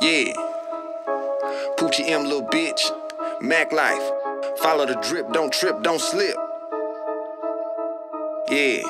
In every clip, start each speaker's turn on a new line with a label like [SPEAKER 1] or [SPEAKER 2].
[SPEAKER 1] Yeah. Poochie M, little bitch. Macc life. Follow the drip, don't trip, don't slip. Yeah.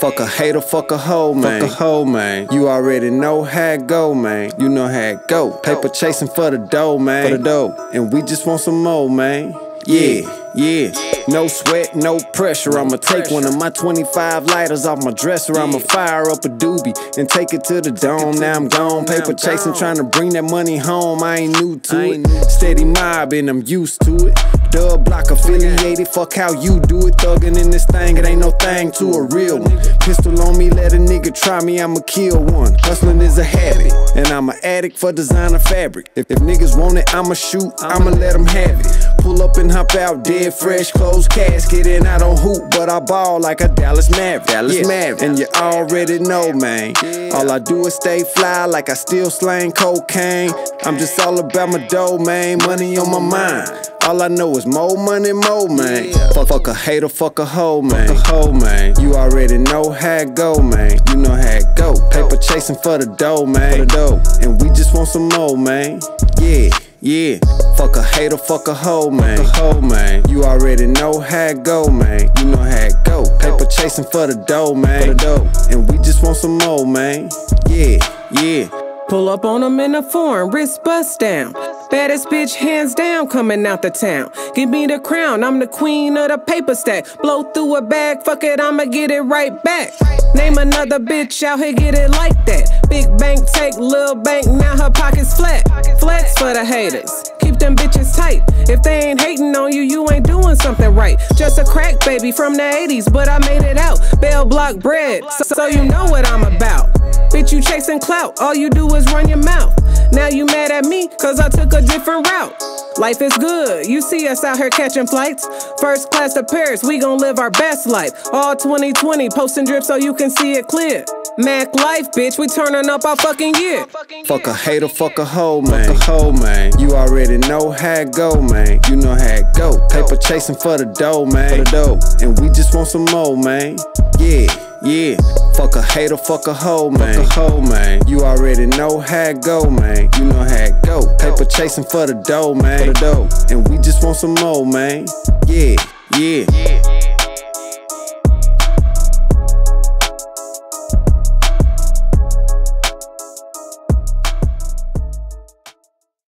[SPEAKER 2] Fuck a hater, fuck a hoe, man. Fuck a hoe, man. You already know how it go, man. You know how it go. Paper chasing for the dough, man. For the dough. And we just want some more, man. Yeah yeah. No sweat, no pressure. I'ma take one of my 25 lighters off my dresser. I'ma fire up a doobie and take it to the dome. Now I'm gone. Paper chasing, trying to bring that money home. I ain't new to it. Steady mobbing, I'm used to it. Dub block affiliated, fuck how you do it. Thuggin' in this thing, it ain't no thing to a real one. Pistol on me, let a nigga try me, I'ma kill one. Hustlin' is a habit, and I'm an addict for designer fabric. If, if niggas want it, I'ma shoot, I'ma let them have it. Pull up and hop out, dead fresh, closed casket, and I don't hoop, but I ball like a Dallas Maverick. Dallas yeah. Maverick. And you already know, man. All I do is stay fly like I still slang cocaine. I'm just all about my dough, man. Money on my mind. All I know is more money, more man. Fuck, fuck a hater, fuck a hoe, man. Fuck a hoe, man. You already know how it go, man. You know how it go. Paper chasing for the dough, man. For the dough. And we just want some more, man. Yeah. Yeah, fuck a hater, fuck a hoe, man. Fuck a hoe, man. You already know how it go, man. You know how it go. Paper chasing for the dough, man. For the dough. And we just want some more, man. Yeah, yeah.
[SPEAKER 3] Pull up on them in a foreign, wrist bust down. Baddest bitch, hands down, coming out the town. Give me the crown, I'm the queen of the paper stack. Blow through a bag, fuck it, I'ma get it right back. Name another bitch out here, get it like that. Big bank take, lil bank, now her pockets flat. Flex for the haters, keep them bitches tight. If they ain't hating on you, you ain't doing something right. Just a crack baby from the 80s, but I made it out. Bell block bread, so, so you know what I'm about. Bitch, clout, all you do is run your mouth. Now you mad at me, cause I took a different route. Life is good, you see us out here catching flights. First class to Paris, we gon' live our best life. All 2020, posting drip so you can see it clear. Macc life, bitch, we turning up our fucking year.
[SPEAKER 2] Fuck a hater, fuck a hoe, man. Fuck a hoe, man. You already know how it go, man. You know how it go. Paper chasing for the dough, man. For the dough. And we just want some more, man. Yeah, yeah. Fuck a hater, fuck a hoe, man. Fuck a hoe, man. You already know how it go, man. You know how it go. Paper chasing for the dough, man. For the dough. And we just want some more, man. Yeah, yeah.